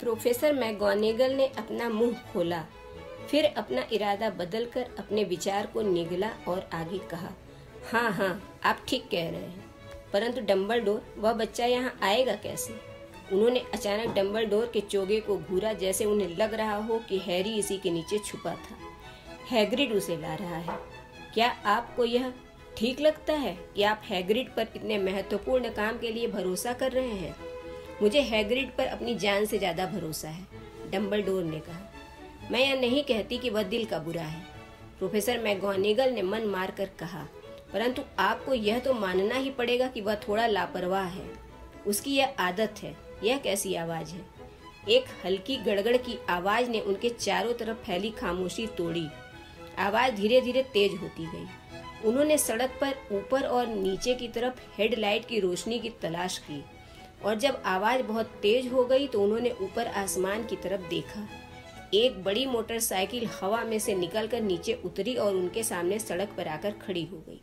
Professor मैगोनेगल ने अपना मुँह खोला, फिर अपना इरादा बदलकर अपने विचार को निगला और आगे कहा हाँ हाँ आप ठीक कह रहे हैं, परंतु डम्बल डोर वह बच्चा यहाँ आएगा कैसे? उन्होंने अचानक डम्बल डोर के चोगे को घूरा जैसे उन्हें लग रहा हो कि हैरी इसी के नीचे छुपा था। हैग्रिड उसे ला रहा है। क्या आपको यह ठीक लगता है कि आप हैग्रिड पर इतने महत्वपूर्ण काम के लिए भरोसा कर रहे हैं? मुझे हैग्रिड पर अपनी जान से ज़्यादा भरोसा है डम्बल ने कहा। मैं यह नहीं कहती कि वह दिल का बुरा है। प्रोफेसर मैगोनिगल ने मन मार कर कहा, परंतु आपको यह तो मानना ही पड़ेगा कि वह थोड़ा लापरवाह है। उसकी यह आदत है, यह कैसी आवाज़ है? एक हल्की गड़गड़ की आवाज़ ने उनके चारों तरफ़ फैली खामोशी तोड़ी। आवाज़ धीरे धीरे तेज होती गई। उन्होंने सड़क पर ऊपर और नीचे की तरफ़ हेडलाइट की रोशनी की तलाश की। और जब आवाज़ बहुत तेज हो गई तो उन्होंने ऊपर आसमान की तरफ़ देखा। एक बड़ी मोटरसाइकिल हवा में से निकलकर नीचे उतरी और उनके सामने सड़क पर आकर खड़ी हो गई।